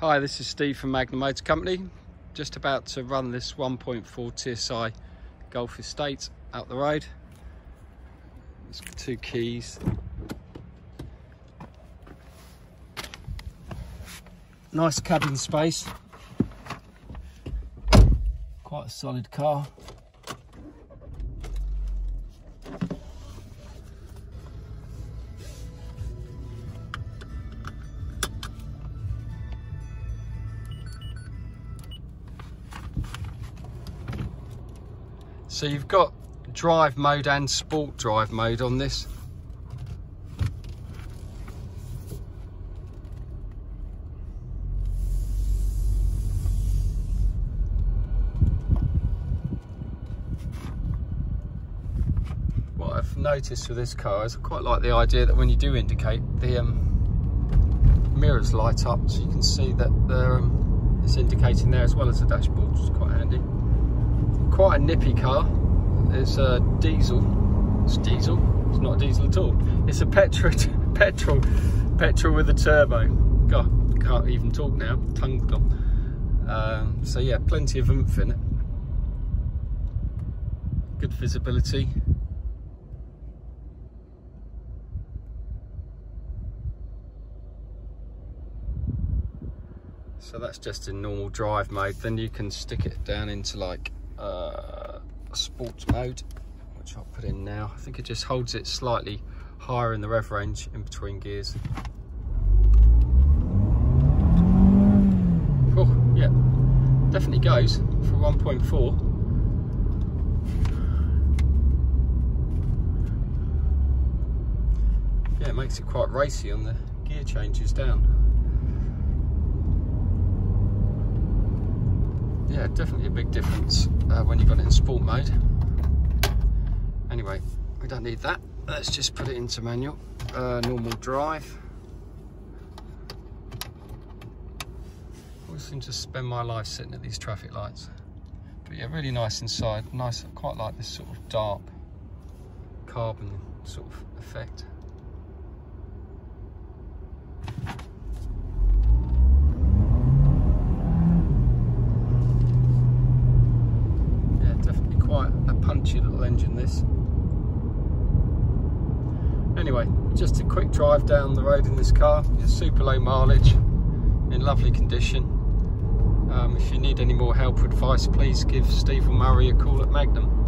Hi, this is Steve from Magnum Motor Company. Just about to run this 1.4 TSI Golf Estate out the road. There's two keys. Nice cabin space. Quite a solid car. So you've got drive mode and sport drive mode on this. What I've noticed with this car is I quite like the idea that when you do indicate, the um, mirrors light up so you can see that um, it's indicating there as well as the dashboard, which is quite handy quite a nippy car. It's a diesel. It's diesel. It's not diesel at all. It's a petrol, petrol, petrol with a turbo. God, can't even talk now. Tongue's gone. Um, so yeah, plenty of oomph in it. Good visibility. So that's just in normal drive mode. Then you can stick it down into like uh, sports mode, which I'll put in now. I think it just holds it slightly higher in the rev range in between gears. Oh, yeah, definitely goes for 1.4. Yeah, it makes it quite racy on the gear changes down. Yeah, definitely a big difference uh, when you've got it in sport mode. Anyway, we don't need that. Let's just put it into manual, uh, normal drive. I Always seem to spend my life sitting at these traffic lights. But yeah, really nice inside. Nice, quite like this sort of dark carbon sort of effect. Punchy little engine this. Anyway, just a quick drive down the road in this car. It's super low mileage, in lovely condition. Um, if you need any more help or advice, please give or Murray a call at Magnum.